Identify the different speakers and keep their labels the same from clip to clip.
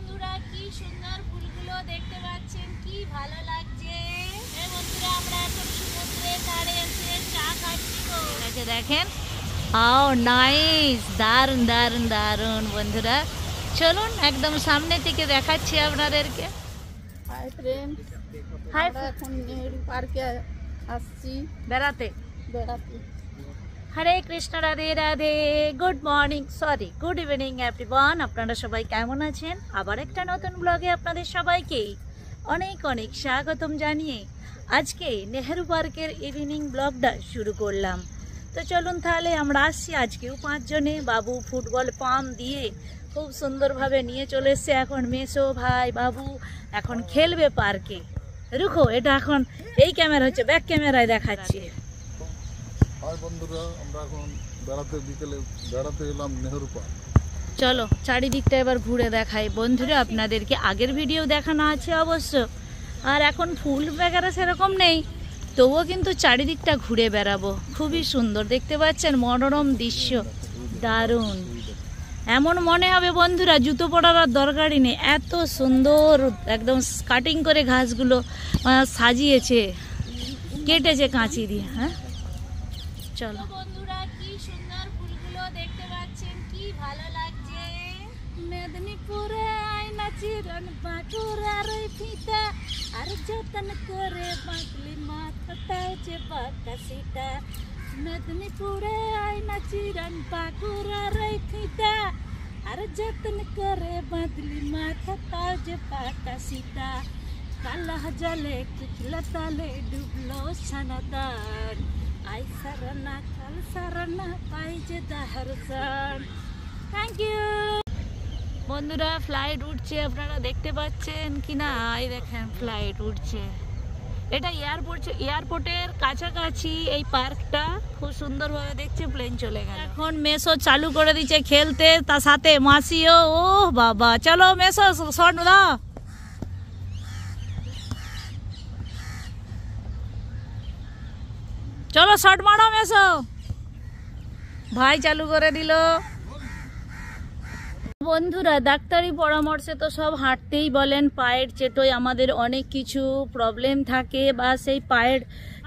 Speaker 1: বন্ধুরা কি সুন্দর ফুলগুলো দেখতে পাচ্ছেন কি ভালো লাগছে। বন্ধুরা আমরা এখন সমুদ্রের ধারে এসে চা খাচ্ছি গো।
Speaker 2: আছে দেখেন আও নাইস দারুণ দারুণ দারুণ বন্ধুরা। চলুন একদম সামনে থেকে দেখাচ্ছি আপনাদেরকে।
Speaker 3: হাই ফ্রেন্ড
Speaker 2: হাই
Speaker 3: এখন নেহেরু পার্কে আসছি।
Speaker 2: বেড়াতে।
Speaker 3: বেড়াতে।
Speaker 2: Hare Krishna, Radhe Radhe good morning sorry good evening everyone আপনারা সবাই কেমন আছেন? আবার একটা নতুন ব্লগে আপনাদের সবাইকে অনেক অনেক স্বাগতম জানিয়ে আজকে নেহেরু পার্কের ইভিনিং ব্লগটা শুরু করলাম। তো চলুন তাহলে আমরা আসছি আজকেও পাঁচজনে। বাবু ফুটবল পাম দিয়ে খুব সুন্দরভাবে নিয়ে চলে এসছে এখন মেসো ভাই, বাবু এখন খেলবে পার্কে। রুখো, এটা এখন এই ক্যামেরা হচ্ছে ব্যাক ক্যামেরায় দেখাচ্ছি।
Speaker 4: বন্ধুরা, আমরা এখন বেড়াতে বিকেলে বেড়াতে এলাম নেহেরু পার্ক।
Speaker 2: চলো, চারিদিকটা এবার ঘুরে দেখাই। বন্ধুরা, আপনাদেরকে আগের ভিডিও দেখানো আছে অবশ্য। আর এখন ফুল বেগারা সেরকম নেই। তবুও কিন্তু চারিদিকটা ঘুরে বেড়াবো। খুবই সুন্দর, দেখতে পাচ্ছেন? মনোরম দৃশ্য। দারুণ। এমন মনে হবে বন্ধুরা, জুতো পরার আর দরকারই নেই। এত সুন্দর একদম কাটিং করে ঘাসগুলো সাজিয়েছে, কেটেছে কাঁচি দিয়ে হ্যাঁ? চলো।
Speaker 1: বন্ধুরা কি সুন্দর ফুলগুলো দেখতে পাচ্ছেন কি ভালো লাগছে।
Speaker 2: মেদিনীপুরে আয়না চিরন বাঁকুড়ার ফিতা আর যতন করে বাঁকলি মাথাটাও যে বাঁকা সীতা মেদিনীপুরে আয়না চিরন বাঁকুড়ার ফিতা আর যতন করে বাঁধলি মাথাটাও যে বাঁকা সীতা কালা জলে কুচলা তালে ডুবলো ছানাদার। থ্যাংক ইউ বন্ধুরা ফ্লাইট উঠছে আপনারা দেখতে পাচ্ছেন কি না এই দেখেন ফ্লাইট উঠছে। এটা এয়ারপোর্ট এয়ারপোর্টের কাছাকাছি এই পার্কটা খুব সুন্দরভাবে দেখছে প্লেন চলে গেল। এখন মেসো চালু করে দিচ্ছে খেলতে তার সাথে মাসিও ও বাবা। চলো মেসো শট দাও চলো শট মারো মেসো। ভাই চালু করে দিল। বন্ধুরা ডাক্তারি পরামর্শে তো সব হাঁটতেই বলেন পায়ের চেটোয় আমাদের অনেক কিছু প্রবলেম থাকে বা সেই পায়ের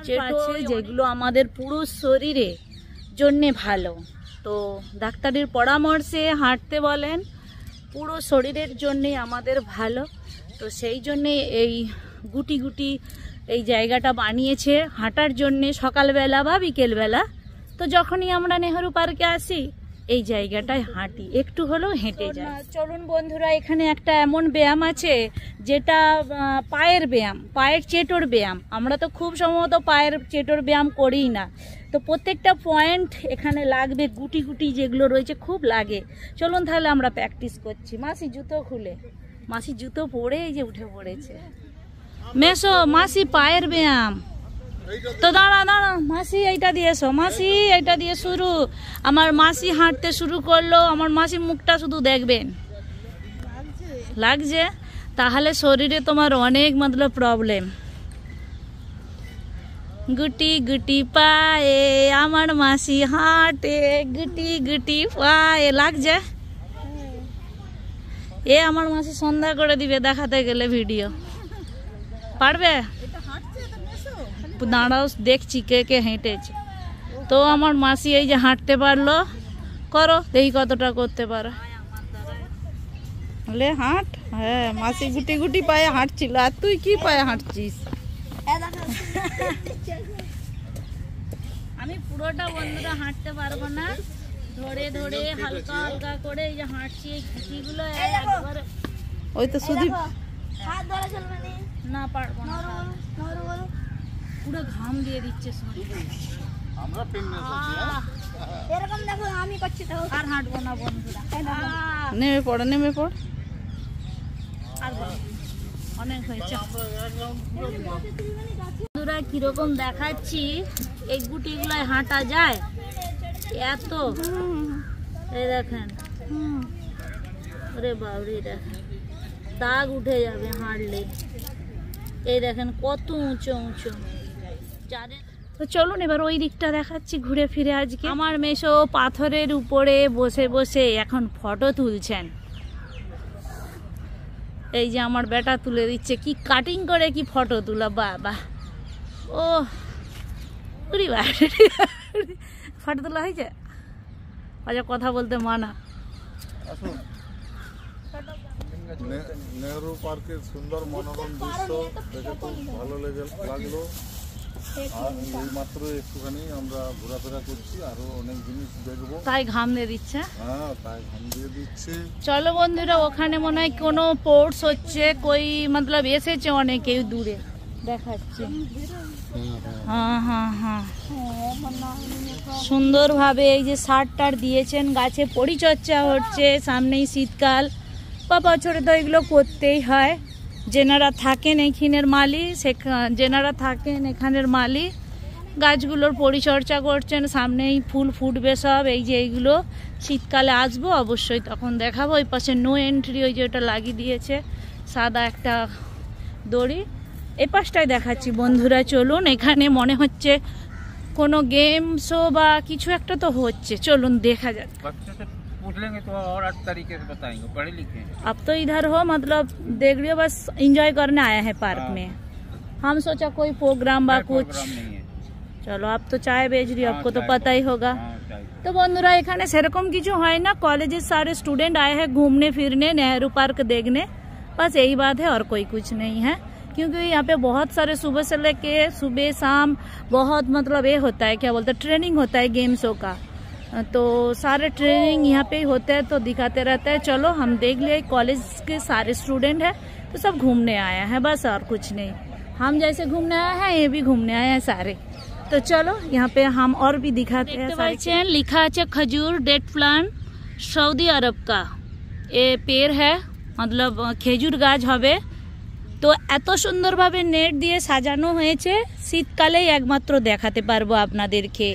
Speaker 2: চেটো যেগুলো আমাদের পুরো শরীরে জন্যে ভালো। তো ডাক্তারির পরামর্শে হাঁটতে বলেন পুরো শরীরের জন্যে আমাদের ভালো। তো সেই জন্যে এই গুটি গুটি এই জায়গাটা বানিয়েছে হাঁটার জন্যে সকালবেলা বা বিকেলবেলা। তো যখনই আমরা নেহরু পার্কে আসি এই জায়গাটায় হাঁটি। একটু হলেও হেঁটে যাই। চলুন বন্ধুরা এখানে একটা এমন ব্যায়াম আছে যেটা পায়ের ব্যায়াম পায়ের চেটোর ব্যায়াম। আমরা তো খুব সম্ভবত পায়ের চেটোর ব্যায়াম করিই না। তো প্রত্যেকটা পয়েন্ট এখানে লাগবে গুটি গুটি যেগুলো রয়েছে খুব লাগে। চলুন তাহলে আমরা প্র্যাকটিস করছি। মাসি জুতো খুলে। মাসি জুতো পরে এই যে উঠে পড়েছে। মেসো, মাসি পায়ের ব্যায়াম। তো দাঁড়া দাঁড়া, মাসি এইটা দিয়েছ মাসি এইটা দিয়ে শুরু। আমার মাসি হাঁটতে শুরু করল, আমার মাসি মুখটা শুধু দেখবেন। লাগছে? তাহলে শরীরে তোমার অনেক মতলব প্রবলেম গুটি গুটি পায়ে আমার মাসি হাঁটে, গুটি গুটি পায়ে। লাগছে? এ আমার মাসি সন্ধ্যা করে দিবে দেখাতে গেলে ভিডিও পারবে? দাঁড়াও দেখছি কে কে হেঁটেছে। তো আমার মাসি এই যে হাঁটতে পারল। করো দেখি কতটা করতে পারো।
Speaker 3: বলে হাঁট? হ্যাঁ মাসি গুটি গুটি পায়ে হাঁটছিল। আর তুই কি পায়ে হাঁটছিস?
Speaker 2: আমি পুরোটা বন্ধুরা হাঁটতে পারব না। ধরে ধরে হালকা হালকা করে এই যে হাঁটছি এই খুঁটিগুলো একবার।
Speaker 3: ওই তো শুধু
Speaker 1: হাত ধরা চলবে না।
Speaker 2: না পারব না পুরো ঘাম দিয়ে দিচ্ছে
Speaker 4: আমরা হ্যাঁ?
Speaker 1: এরকম দেখো আমি করছি তো।
Speaker 2: আর হাঁটবো না বন্ধুরা।
Speaker 3: নেমে পড় নেমে পড়।
Speaker 2: আর অনেক হয়েছে। বন্ধুরা কীরকম দেখাচ্ছি এই গুটিগুলোয় হাঁটা যায়? এত। এই দেখেন। ওরে বাবরি দেখেন দাগ উঠে যাবে হাঁটলে। এই দেখেন কত উঁচু উঁচু। যাদের তো চলুন এবার ওই দিকটা দেখাচ্ছি ঘুরে ফিরে আজকে। আমার মেশো পাথরের উপরে বসে বসে এখন ফটো তুলছেন। এই যে আমার বেটা তুলে দিচ্ছে কি কাটিং করে কি ফটো তুলা বাবা। ও উরি ফটো তোলা হয়েছে? আচ্ছা কথা বলতে মানা।
Speaker 4: নেহরু পার্কের সুন্দর মনোরম দৃশ্য দেখে খুব ভালো লেগে লাগল। আর এই মাত্র একটুখানি আমরা ঘোরাফেরা করছি আরও অনেক জিনিস দেখব।
Speaker 2: তাই ঘাম দিয়ে দিচ্ছে?
Speaker 4: হ্যাঁ তাই ঘাম দিয়ে দিচ্ছে।
Speaker 2: চলো বন্ধুরা ওখানে মনে হয় কোনো পোর্টস হচ্ছে কই মতলব এসেছে অনেকেই দূরে দেখাচ্ছে। হ্যাঁ হ্যাঁ হ্যাঁ। সুন্দরভাবে এই যে সার টার দিয়েছেন গাছে পরিচর্যা হচ্ছে সামনেই শীতকাল। বা বছরে তো এগুলো করতেই হয়। যেনারা থাকেন এইখানের মালি সেখা যেনারা থাকেন এখানের মালি গাছগুলোর পরিচর্যা করছেন, সামনেই ফুল ফুটবে সব, এই যে এইগুলো শীতকালে আসব, অবশ্যই তখন দেখাবো। ওই পাশে নো এন্ট্রি ওই যে ওটা লাগিয়ে দিয়েছে, সাদা একটা দড়ি। এ পাশটায় দেখাচ্ছি, বন্ধুরা, চলুন। এখানে মনে হচ্ছে কোনো গেম শো বা কিছু একটা তো হচ্ছে। চলুন, দেখা যাক।
Speaker 5: पूछ लेंगे तो और अच्छे तरीके से बताएंगे पढ़े लिखे हैं
Speaker 2: अब तो इधर हो मतलब देख रही हो बस एंजॉय करने आया है पार्क
Speaker 5: हाँ।
Speaker 2: में हम सोचा कोई प्रोग्राम बा
Speaker 5: कोई
Speaker 2: कुछ
Speaker 5: प्रोग्राम नहीं है
Speaker 2: চলো আপ তো চায় বেচ रही हो,
Speaker 5: हाँ,
Speaker 2: आपको तो
Speaker 5: चाय
Speaker 2: पता ही होगा
Speaker 5: हाँ, चाय।
Speaker 2: তো বন্ধুরা এখানে সেরকম কিছু হয় না कॉलेजेस सारे स्टूडेंट आए हैं घूमने फिरने नेहरू पार्क देखने बस यही बात है और कोई कुछ नहीं है क्योंकि यहाँ पे बहुत सारे सुबह से लेके सुबह शाम बहुत मतलब ये होता है क्या बोलते हैं ट्रेनिंग होता है गेम्सों का तो सारे ट्रेनिंग यहाँ पे ही होते हैं तो दिखाते रहते हैं चलो हम देख लिए कॉलेज के सारे स्टूडेंट हैं तो सब घूमने आया है बस और कुछ नहीं हम जैसे घूमने आए हैं ये भी घूमने आए हैं सारे तो चलो यहाँ पे हम और भी दिखाते हैं পাচ্ছেন লিখা আছে खजूर डेट प्लांट সৌদি আরব কা এ পের হ্যাঁ মতলব খেজুর গাছ হবে তো এত সুন্দরভাবে নেট দিয়ে সাজানো হয়েছে শীতকালেই একমাত্র দেখাতে পারবো আপনাদেরকে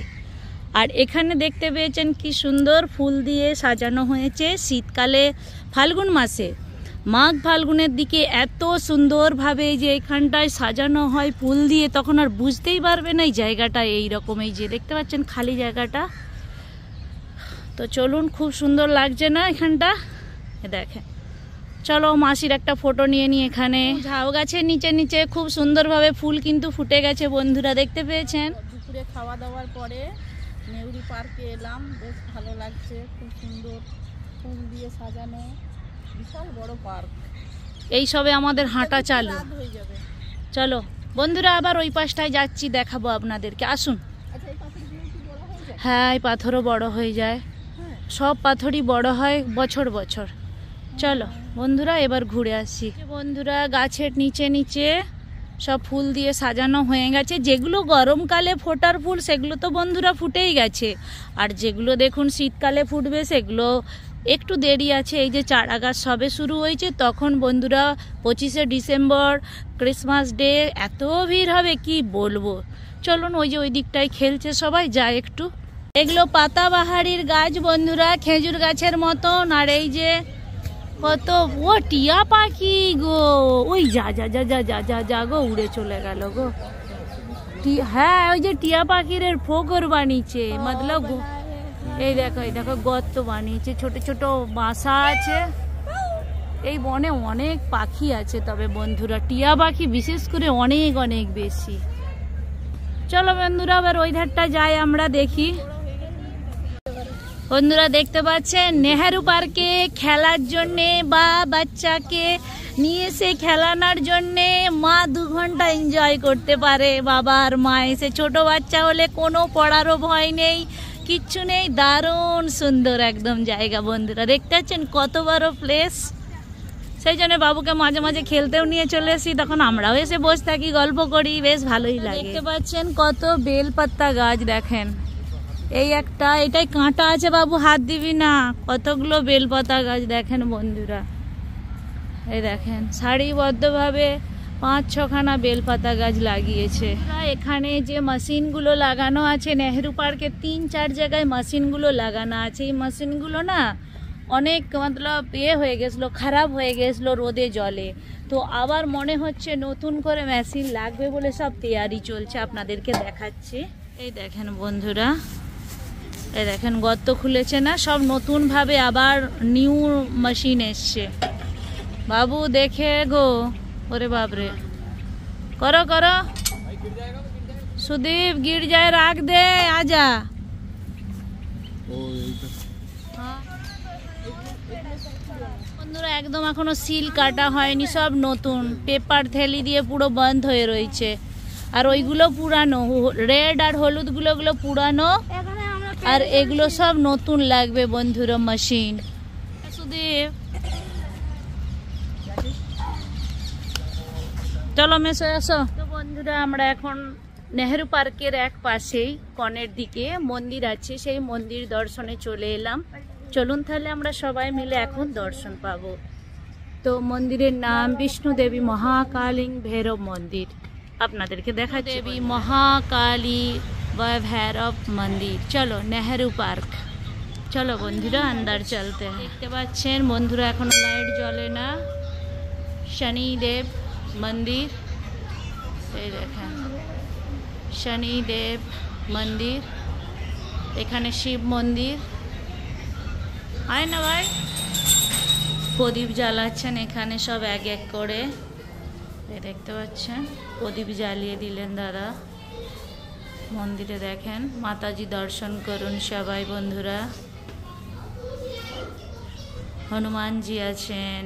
Speaker 2: আর এখানে দেখতে পেয়েছেন কি সুন্দর ফুল দিয়ে সাজানো হয়েছে শীতকালে ফাল্গুন মাসে। মাঘ ফাল্গুনের দিকে এত সুন্দরভাবে এই যে এখানটায় সাজানো হয় ফুল দিয়ে, তখন আর বুঝতেই পারবে না এই জায়গাটা এই রকম এই যে দেখতে পাচ্ছেন খালি জায়গাটা। তো চলুন, খুব সুন্দর লাগছে না এখানটা? দেখেন। চলো, মাসির একটা ফটো নিয়ে নিই এখানে। ঝাউ গাছের নিচে নিচে খুব সুন্দরভাবে ফুল কিন্তু ফুটে গেছে বন্ধুরা, দেখতে পেয়েছেন?
Speaker 3: দুপুরে খাওয়া দাওয়ার পরে নেউরি পার্কে এলাম বেশ ভালো লাগছে খুব সুন্দর ফুল দিয়ে সাজানো বিশাল বড় পার্ক।
Speaker 2: এই সবে আমাদের হাঁটা চালু।
Speaker 3: হয়ে যাবে।
Speaker 2: চলো বন্ধুরা আবার ওই পাশটায় যাচ্ছি দেখাবো আপনাদেরকে। আসুন।
Speaker 3: আচ্ছা হয়ে
Speaker 2: হ্যাঁ এই পাথরও বড় হয়ে যায়।
Speaker 3: হ্যাঁ।
Speaker 2: সব পাথরই বড় হয় বছর বছর। চলো বন্ধুরা এবার ঘুরে আসি। বন্ধুরা গাছের নিচে নিচে সব ফুল দিয়ে সাজানো হয়ে গেছে। যেগুলো গরমকালে ফোটার ফুল, সেগুলো তো বন্ধুরা ফুটেই গেছে। আর যেগুলো দেখুন শীতকালে ফুটবে, সেগুলো একটু দেরি আছে। এই যে চারা গাছ সবে শুরু হয়েছে, তখন বন্ধুরা পঁচিশে ডিসেম্বর, ক্রিসমাস ডে, এত ভিড় হবে, কি বলব? চলুন ওই যে ওই দিকটায় খেলছে সবাই যায় একটু। এগুলো পাতাবাহারির গাছ বন্ধুরা, খেজুর গাছের মতন। আর এই যে কত, ও টিয়া পাখি গো। ওই যা যা যা যা যা যা যা গো, উড়ে চলে গেল গো। হ্যাঁ ওই যে টিয়া পাখির ফোকর বানিয়েছে, মতলব এই দেখো এই দেখো, গর্ত বানিয়েছে, ছোট ছোট বাসা আছে। এই বনে অনেক পাখি আছে, তবে বন্ধুরা, টিয়া পাখি বিশেষ করে অনেক অনেক বেশি। চলো বন্ধুরা, আবার ওই ধারটা যাই, আমরা দেখি। বন্ধুরা দেখতে পাচ্ছেন নেহেরু পার্কে খেলার জন্যে বা বাচ্চাকে নিয়ে এসে খেলানোর জন্যে মা দু ঘণ্টা এনজয় করতে পারে। বাবা আর মা এসে ছোট বাচ্চা হলে কোনো পড়ারও ভয় নেই কিচ্ছু নেই দারুণ সুন্দর একদম জায়গা বন্ধুরা। দেখতে পাচ্ছেন কত বড় প্লেস সেই জন্য বাবুকে মাঝে মাঝে খেলতেও নিয়ে চলে আসি তখন আমরাও এসে বসে থাকি গল্প করি বেশ ভালোই লাগে। দেখতে পাচ্ছেন কত বেলপাত্তা গাছ দেখেন। এই একটা, এটাই কাঁটা আছে বাবু, হাত দিবি না। কতগুলো বেলপাতা গাছ দেখেন বন্ধুরা। এই দেখেন, সারিবদ্ধভাবে পাঁচ ছখানা বেলপাতা গাছ লাগিয়েছে। এখানে যে মেশিনগুলো লাগানো আছে, নেহেরু পার্কে তিন চার জায়গায় মেশিনগুলো লাগানো আছে। এই মেশিনগুলো না অনেক মতলব ইয়ে হয়ে গেছিল, খারাপ হয়ে গেছিল রোদে, জলে। তো আবার মনে হচ্ছে নতুন করে মেশিন লাগবে বলে সব তৈয়ারি চলছে। আপনাদেরকে দেখাচ্ছি। এই দেখেন বন্ধুরা এই দেখেন গর্ত খুলেছে না সব নতুনভাবে আবার নিউ মেশিন এসছে। বাবু দেখে গো। ওরে বাপরে। করো করো। সুদীপ গির যায় রাখ দে আজা। বন্ধুরা একদম এখনও সিল কাটা হয়নি সব নতুন। পেপার থেলি দিয়ে পুরো বন্ধ হয়ে রয়েছে। আর ওইগুলো পুরানো রেড আর হলুদগুলো গুলো পুরানো। আর এগুলো সব নতুন লাগবে বন্ধুরা মেশিন সুদীপ। চলো মেসো এসো তো বন্ধুরা আমরা এখন নেহেরু পার্কের এক পাশেই কনের দিকে মন্দির আছে সেই মন্দির দর্শনে চলে এলাম। চলুন তাহলে আমরা সবাই মিলে এখন দর্শন পাবো। তো মন্দিরের নাম বিষ্ণু দেবী মহাকালিং ভৈরব মন্দির। আপনাদেরকে দেখা দেবী মহাকালী বা ভৈরব মন্দির চলো নেহেরু পার্ক চলো বন্ধুরা আন্দার চলতে। দেখতে পাচ্ছেন বন্ধুরা এখনও লাইট জ্বলে না শনিদেব মন্দির এই দেখেন। শনিদেব মন্দির। এখানে শিব মন্দির। আয় না ভাই। প্রদীপ জ্বালাচ্ছেন এখানে সব এক এক করে। দেখতে পাচ্ছেন? প্রদীপ জ্বালিয়ে দিলেন দাদা। মন্দিরে দেখেন। মাতাজি দর্শন করুন সবাই বন্ধুরা। হনুমানজি আছেন,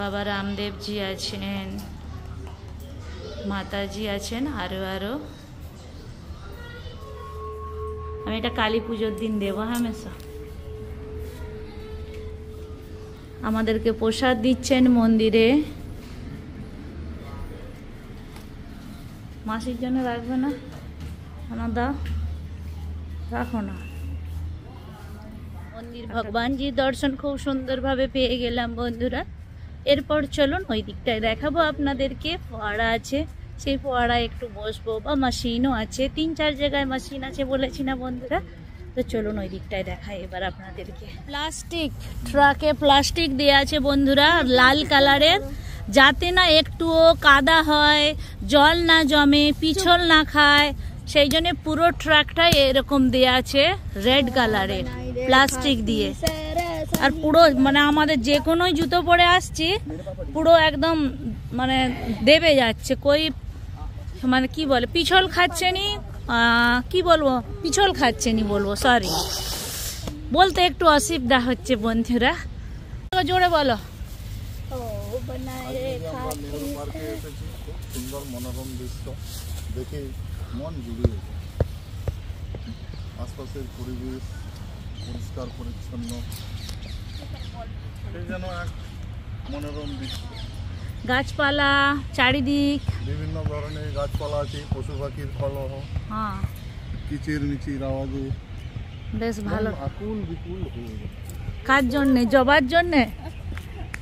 Speaker 2: বাবা রামদেবজি আছেন, মাতাজি আছেন আরও আরও আমি এটা কালী পুজোর দিন দেবো হামেশা আমাদেরকে প্রসাদ দিচ্ছেন মন্দিরে। মাসির জন্য রাখবে না? না দাও রাখো না মন্দির ভগবানজির দর্শন খুব সুন্দরভাবে পেয়ে গেলাম বন্ধুরা। এরপর চলুন ওই দিকটায় দেখাবো আপনাদেরকে। ফোয়ারা আছে সেই ফোয়ারায় একটু বসবো বা মেশিনও আছে। তিন চার জায়গায় মেশিন আছে বলেছি না বন্ধুরা? তো চলুন ওই দিকটায় দেখাই এবার আপনাদেরকে। প্লাস্টিক ট্রাকে প্লাস্টিক দেওয়া আছে বন্ধুরা লাল কালারের। যাতে না একটুও কাদা হয় জল না জমে পিছল না খায় সেই জন্য পুরো ট্রাকটাই এরকম দেওয়া আছে রেড কালারের প্লাস্টিক দিয়ে। আর পুরো মানে আমাদের যে কোনো জুতো পরে আসছি, পুরো একদম মানে দেবে যাচ্ছে, কই মানে কি বলে, পিছল খাচ্ছে নি কি বলব, পিছল খাচ্ছে নি বলব সরি বলতে একটু অসুবিধা হচ্ছে বন্ধুরা। জোরে বলো।
Speaker 4: মনোরম দৃশ্য। দেখে মন জুড়ে গেছে। আশপাশের পরিবেশ পরিষ্কার পরিচ্ছন্ন। এই যেন এক মনোরম দৃশ্য।
Speaker 2: গাছপালা চারিদিক।
Speaker 4: বিভিন্ন ধরনের গাছপালা আছে পশু পাখির কলহ
Speaker 2: হ্যাঁ।
Speaker 4: কিচির মিচির আওয়াজে।
Speaker 2: বেশ ভালো।
Speaker 4: আকুল বিকুল হয়ে
Speaker 2: কার জন্যে? জবার জন্যে?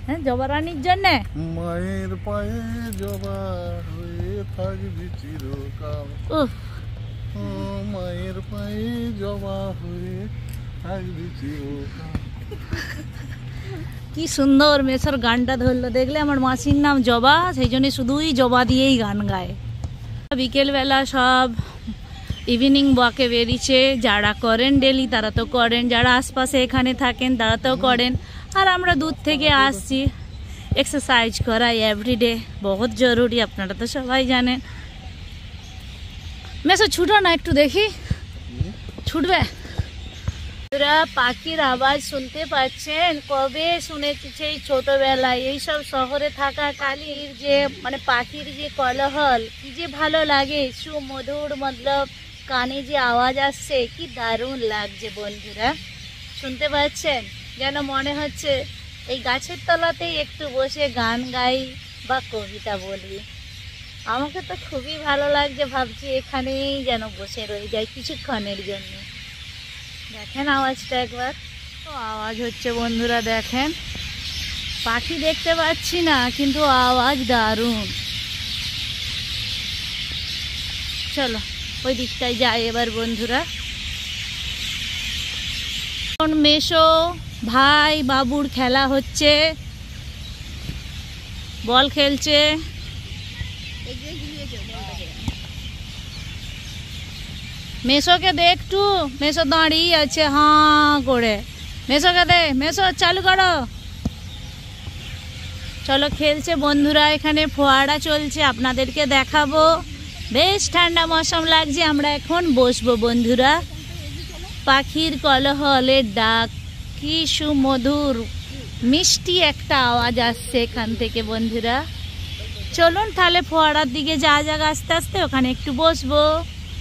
Speaker 2: হ্যাঁ জবা রানীর জন্যে?
Speaker 4: মায়ের পায়ে জবা হয়ে থাকবি চিরকাল। ও মায়ের পায়ে জবা হয়ে থাকবি চিরকাল।
Speaker 2: কি সুন্দর মেসর গানটা ধরলো। দেখলে আমার মাসির নাম জবা সেই জন্য শুধুই জবা দিয়েই গান গায়। বিকেলবেলা সব ইভিনিং ওয়াকে বেরিয়েছে যারা করেন ডেলি তারা তো করেন যারা আশপাশে এখানে থাকেন তারা তো করেন। আর আমরা দূর থেকে আসছি। এক্সারসাইজ করা এভরিডে বহুত জরুরি আপনারা তো সবাই জানেন। মেসো ছুটো না একটু দেখি। ছুটবে? বন্ধুরা, পাখির আওয়াজ শুনতে পাচ্ছেন? কবে শুনেছি সেই ছোটবেলায় এইসব শহরে থাকা কালির যে মানে পাখির যে কলহল কি যে ভালো লাগে। সুমধুর মতলব কানে যে আওয়াজ আসছে কি দারুণ লাগছে বন্ধুরা। শুনতে পাচ্ছেন? যেন মনে হচ্ছে এই গাছের তলাতেই একটু বসে গান গাই বা কবিতা বলি। আমাকে তো খুবই ভালো লাগছে ভাবছি এখানেই যেন বসে রয়ে যাই কিছুক্ষণের জন্য। দেখেন আওয়াজটা একবার। তো আওয়াজ হচ্ছে বন্ধুরা দেখেন। পাখি দেখতে পাচ্ছি না কিন্তু আওয়াজ দারুণ। চলো ওই দিকটায় যাই এবার বন্ধুরা। মেশো। ভাই বাবুর খেলা হচ্ছে। বল খেলছে। মেসোকে দে একটু। মেসো দাঁড়িয়ে আছে হাঁ করে। মেসোকে দে। মেসো, চালু করো। চলো খেলছে বন্ধুরা, এখানে ফোয়ারা চলছে, আপনাদেরকে দেখাবো। বেশ ঠান্ডা মৌসুম লাগছে, আমরা এখন বসবো বন্ধুরা। পাখির কলহলের ডাক। কি সুমধুর, মিষ্টি একটা আওয়াজ আসছে এখান থেকে বন্ধুরা। চলুন তাহলে ফোয়ারার দিকে যা যাক আস্তে আস্তে, ওখানে একটু বসবো।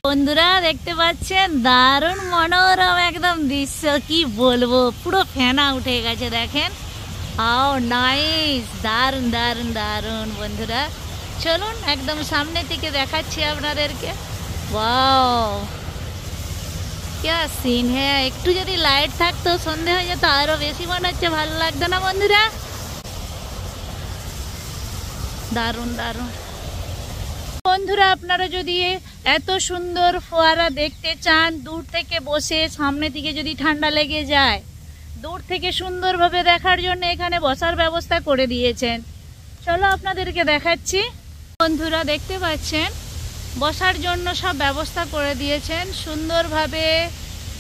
Speaker 2: বন্ধুরা, দেখতে পাচ্ছেন? দারুণ মনোরম একদম দৃশ্য, কি বলব? পুরো ফেনা উঠে গেছে, দেখেন? আও নাইস! দারুণ দারুণ দারুণ, বন্ধুরা। চলুন, একদম সামনে থেকে দেখাচ্ছি আপনাদেরকে। ওয়াও! ক্যা সিন হ্যাঁ একটু যদি লাইট থাকতো সন্ধে হয়ে যেত আরও বেশি মনে হচ্ছে ভালো লাগতো না বন্ধুরা দারুণ দারুণ বন্ধুরা আপনারা যদি এত সুন্দর ফোয়ারা দেখতে চান দূর থেকে বসে সামনে দিকে যদি ঠান্ডা লেগে যায় দূর থেকে সুন্দরভাবে দেখার জন্য এখানে বসার ব্যবস্থা করে দিয়েছেন চলো আপনাদেরকে দেখাচ্ছি বন্ধুরা দেখতে পাচ্ছেন বসার জন্য সব ব্যবস্থা করে দিয়েছেন। সুন্দরভাবে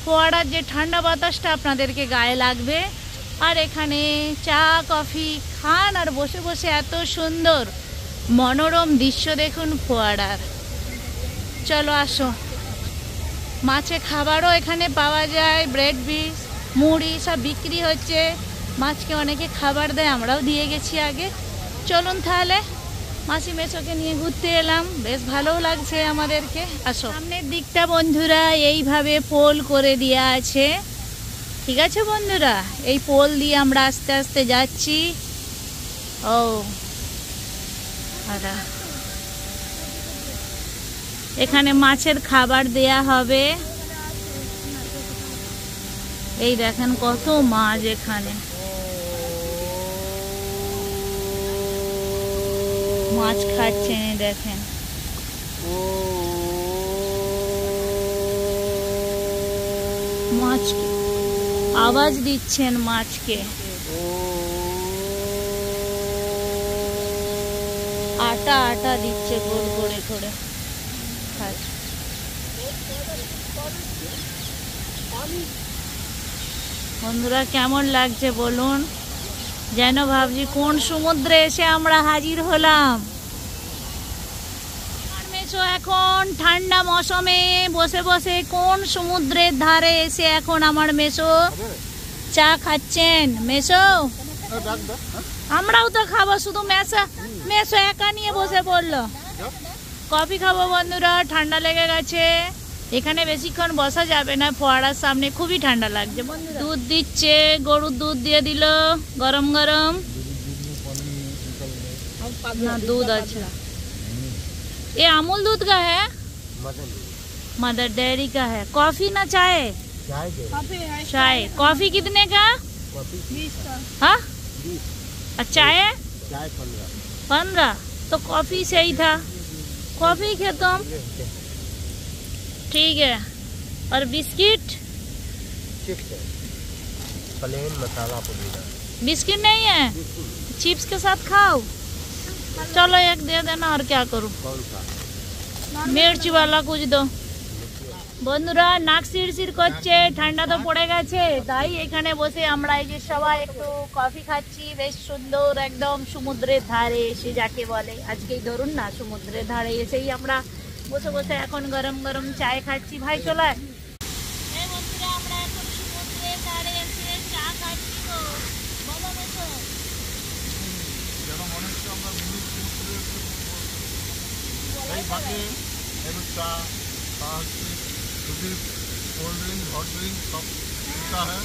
Speaker 2: ফোয়ারার যে ঠান্ডা বাতাসটা আপনাদেরকে গায়ে লাগবে। আর এখানে চা, কফি খান আর বসে বসে এত সুন্দর মনোরম দৃশ্য দেখুন ফোয়ারার। চলো আসো। মাছে খাবারও এখানে পাওয়া যায়, ব্রেড বিস মুড়ি সব বিক্রি হচ্ছে। মাছকে অনেকে খাবার দেয়, আমরাও দিয়ে গেছি আগে। চলুন তাহলে। মাসি মেসোকে নিয়ে ঘুরতে এলাম। বেশ ভালোও লাগছে আমাদেরকে। আসো। সামনের দিকটা বন্ধুরা এইভাবে পোল করে দেওয়া আছে। ঠিক আছে বন্ধুরা? এই পোল দিয়ে আমরা আস্তে আস্তে যাচ্ছি। ও। এখানে মাছের খাবার দেয়া হবে। এই দেখেন কত মাছ এখানে। মাছ খাচ্ছেন, এই দেখেন। মাছ আওয়াজ দিচ্ছেন মাছকে। আটা আটা দিচ্ছে গোল করে করে। খাচ্ছে বন্ধুরা, কেমন লাগছে বলুন? যেন ভাবছি কোন সমুদ্রে এসে আমরা হাজির হলাম। এখন ঠান্ডা মৌসুমে বসে বসে কোন সমুদ্রের ধারে এসে এখন আমার মেসো চা খাচ্ছেন? মেসো আমরাও তো খাব, শুধু মেসো মেসো একা নিয়ে বসে পড়ল। কফি খাব বন্ধুরা, ঠান্ডা লেগে গেছে। এখানে বেশিক্ষণ বসা যাবে না ফোয়ারার সামনে খুবই ঠান্ডা লাগছে বন্ধুরা দুধ দিচ্ছে গরুর দুধ দিয়ে দিল গরম গরম না दूध अच्छा ये अमूल दूध का है मदर डेयरी का है कॉफी ना चाय
Speaker 3: काफी है
Speaker 2: चाय कॉफी कितने का हाँ और चाय पंद्रह तो कॉफी सही था कॉफी खे तुम ठीक है और बिस्किट
Speaker 6: प्लेन मसाला पुदीना
Speaker 2: बिस्किट नहीं है चिप्स के साथ खाओ चलो एक दे देना और क्या करूँ
Speaker 6: कौन सा
Speaker 2: মির্চি वाला कुछ दो বন্ধুরা নাক শিরশির করছে ঠান্ডা তো পড়ে গেছে তাই এখানে বসে আমরা এই যে সবাই একটু কফি খাচ্ছি বেশ সুন্দর একদম সমুদ্রের ধারে এসে যাকে বলে আজকেই ধরুন না সমুদ্রের ধারে এসেই আমরা বসে বসে এখন গরম গরম চায় খাচ্ছি। ভাই চলে
Speaker 1: চা
Speaker 4: হচ্ছে কোল্ড ড্রিঙ্ক হট ড্রিঙ্ক সব মিলতা
Speaker 1: হয়ে।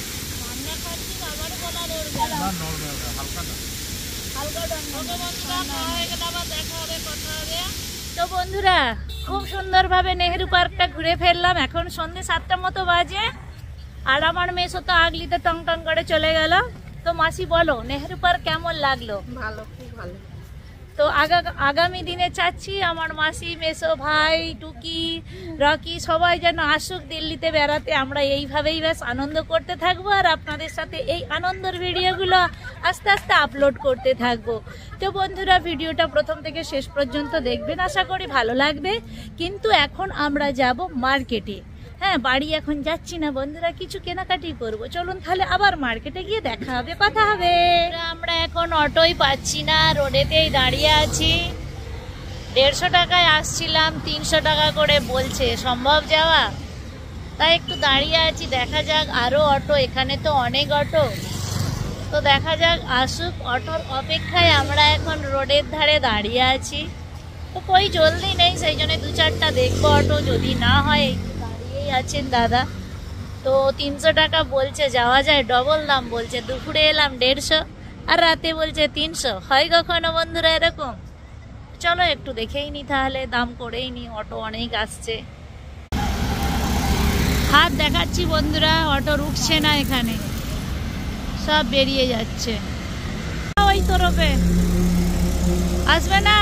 Speaker 2: তো বন্ধুরা খুব সুন্দরভাবে নেহেরু পার্কটা ঘুরে ফেললাম। এখন সন্ধে সাতটার মতো বাজে। আর আমার মেসো তো আগলিতে টং টং করে চলে গেল। তো মাসি বলো, নেহেরু পার্ক কেমন লাগল?
Speaker 3: ভালো, খুব ভালো।
Speaker 2: তো আগা, আগামী দিনে চাচ্ছি আমার মাসি, মেসো, ভাই, টুকি, রকি সবাই যেন আসুক দিল্লিতে বেড়াতে। আমরা এইভাবেই বেশ আনন্দ করতে থাকব আর আপনাদের সাথে এই আনন্দের ভিডিওগুলো আস্তে আস্তে আপলোড করতে থাকব। তো বন্ধুরা, ভিডিওটা প্রথম থেকে শেষ পর্যন্ত দেখবেন। আশা করি ভালো লাগবে। কিন্তু এখন আমরা যাব মার্কেটে হ্যাঁ বাড়ি এখন যাচ্ছি না, বন্ধুরা, কিছু কেনাকাটি করব। চলুন তাহলে আবার মার্কেটে গিয়ে দেখা হবে, কথা হবে। আমরা এখন অটোই পাচ্ছি না, রোডেতেই দাঁড়িয়ে আছি। দেড়শো টাকায় আসছিলাম, তিনশো টাকা করে বলছে, সম্ভব যাওয়া? তাই একটু দাঁড়িয়ে আছি, দেখা যাক আরও অটো, এখানে তো অনেক অটো। তো দেখা যাক, আসুক, অটোর অপেক্ষায় আমরা এখন রোডের ধারে দাঁড়িয়ে আছি। তো কই, জলদি নেই, সেই জন্য দু চারটা দেখব অটো, যদি না হয়। একটু আছেন দাদা। তো তিনশো টাকা বলছে, যাওয়া যায় ডবল দাম বলছে। দুপুরে এলাম দেড়শো, আর রাতে বলছে তিনশো। হয় কখনো বন্ধুরা এরকম? চলো একটু দেখেই নি তাহলে, দাম করেই নি, অটো অনেক আসছে। হাত দেখাচ্ছি বন্ধুরা, অটো রুকছে না এখানে। সব বেরিয়ে যাচ্ছে। ওই তরফে। আসবে না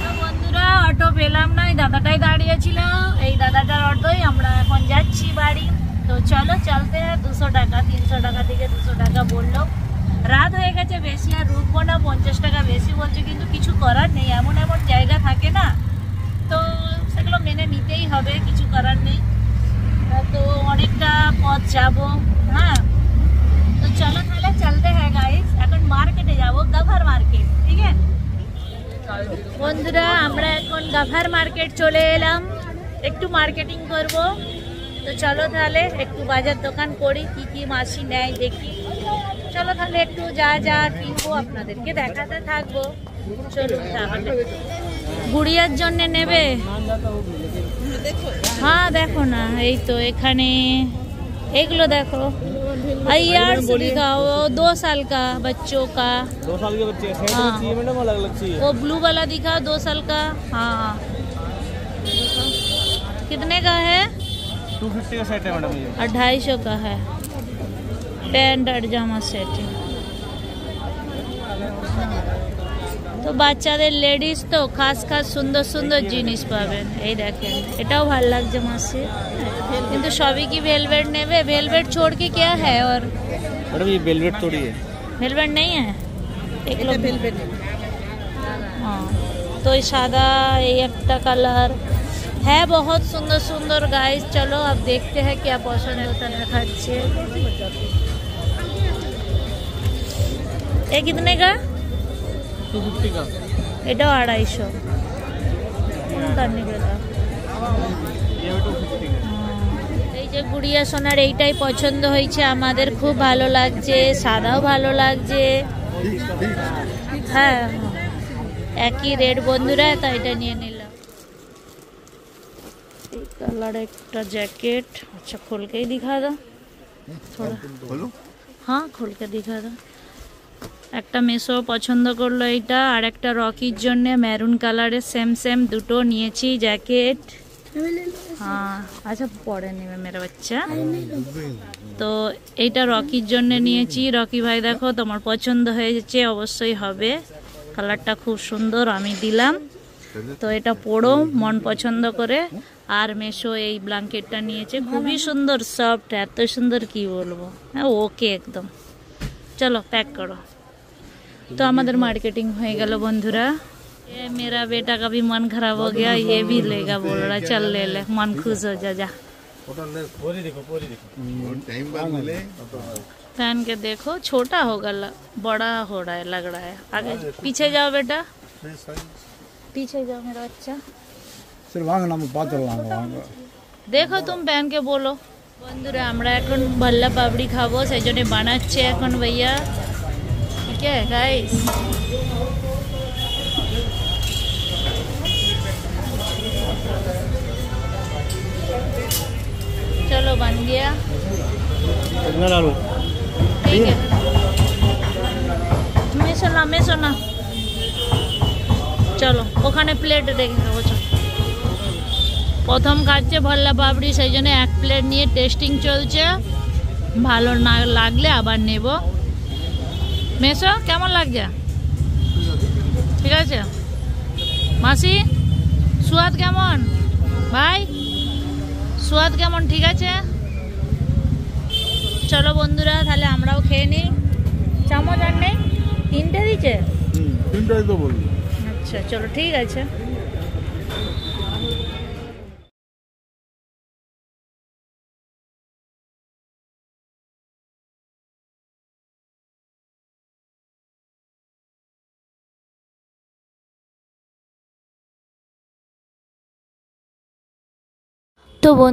Speaker 2: তো বন্ধুরা অটো পেলাম না, এই দাদাটাই দাঁড়িয়েছিল। এই দাদাটার অটোই আমরা এখন যাচ্ছি বাড়ি। তো চলো, চলতে দুশো টাকা, তিনশো টাকা থেকে দুশো টাকা বলল। রাত হয়ে গেছে বেশি, আর রুকবো না, পঞ্চাশ টাকা বেশি বলছে, কিন্তু কিছু করার নেই। এমন এমন জায়গা থাকে না, তো সেগুলো মেনে নিতেই হবে, কিছু করার নেই। তো অনেকটা পথ যাব হ্যাঁ তো চলো তাহলে চলতে হ্যাঁ গাইস এখন মার্কেটে যাব গাভার মার্কেট ঠিক আছে বন্ধুরা আমরা গাভার মার্কেট চলে এলাম। একটু মার্কেটিং করব। তো চলো তাহলে একটু বাজার দোকান করি, কি কি মাসি নেয় দেখি। চলো তাহলে একটু যা যা কিনবো আপনাদেরকে দেখাতে থাকব। চলুন তাহলে। গুড়িয়ার জন্য নেবে? হ্যাঁ দেখো না, এই তো এখানে। এগুলো अयार से दिखाओ दो साल का बच्चों का।
Speaker 6: दो साल के बच्चे
Speaker 2: हाँ।
Speaker 6: चाहिए में अलग अलग चीज़
Speaker 2: वो ब्लू वाला दिखा दो साल का। हाँ, हाँ। कितने का है?
Speaker 6: टू फिफ्टी का सेट है मैडम ये।
Speaker 2: और सौ का है। पेंट और जामा सेट है। তো বাচ্চাদের লেডিস তো খাস খাস সুন্দর সুন্দর জিনিস পাবেন এই দেখেন এটাও ভাল লাগছে মাসি কিন্তু সবই কি ভেলভেট নেবে ভেলভেট छोड़ के क्या है और
Speaker 6: मैडम ये वेलवेट थोड़ी है
Speaker 2: ভেলভেট नहीं है एक लो ভেলভেট हाँ तो ये सादा ये একটা কালার है बहुत सुंदर सुंदर गाइस चलो अब देखते हैं क्या पसंद होता है खर्चे ये कितने का এটাও আড়াইশো। এই যে গুড়িয়া সোনার এইটাই পছন্দ হয়েছে আমাদের খুব ভালো লাগছে সাদাও ভালো লাগছে। হ্যাঁ একই রেড বন্ধুরা তাই এটা নিয়ে নিলাম। এই কালার একটা জ্যাকেট। আচ্ছা খোলকেই দিখা
Speaker 4: দাও।
Speaker 2: হ্যাঁ, থোড়া। हाँ खोल कर একটা মেসো পছন্দ করল এইটা আর একটা রকির জন্য মেরুন কালারের সেম সেম দুটো নিয়েছি জ্যাকেট হ্যাঁ আচ্ছা পরে নেবে মেরা বাচ্চা। তো এইটা রকির জন্য নিয়েছি। রকি ভাই, দেখো, তোমার পছন্দ হয়েছে, অবশ্যই হবে। কালারটা খুব সুন্দর, আমি দিলাম। তো এটা পড়ো মন পছন্দ করে। আর মেশো এই ব্ল্যাঙ্কেটটা নিয়েছে। খুবই সুন্দর সফট এত সুন্দর কি বলব? হ্যাঁ ওকে একদম। চলো প্যাক করো। तो हमारे मार्केटिंग हो गल बंधुरा। ये मेरा बेटा का भी मन खराब हो गया ये भी लेगा बोल रहा चल ले ले मन खुश हो जा जा। पहन के देखो छोटा होगा बड़ा हो रहा है लग रहा है। आगे पीछे जाओ बेटा। पीछे जाओ मेरा बच्चा। देखो तुम প্যানকে के बोलो। আমরা এখন ভাল্লা পাবড়ি খাবো সেই জন্য ঠিক আছে গাইস चलो बन गया
Speaker 6: कितना डालूं
Speaker 2: ठीक है মেশো না মেশো না চলো ওখানে প্লেট রেখে দেবো চলো প্রথম খাচ্ছে ভল্লা পাপড়ি সেই জন্য এক প্লেট নিয়ে টেস্টিং চলছে ভালো না লাগলে আবার নেব মেশো কেমন লাগছে? ঠিক আছে? মাসি সুয়াদ কেমন? ভাই সুয়াদ কেমন? ঠিক আছে? চলো বন্ধুরা তাহলে আমরাও খেয়ে নিই। চামচ আর নেই? তিনটে দিচ্ছে
Speaker 4: তিনটাই তো বললি।
Speaker 2: আচ্ছা চলো ঠিক আছে। তো বন্ধু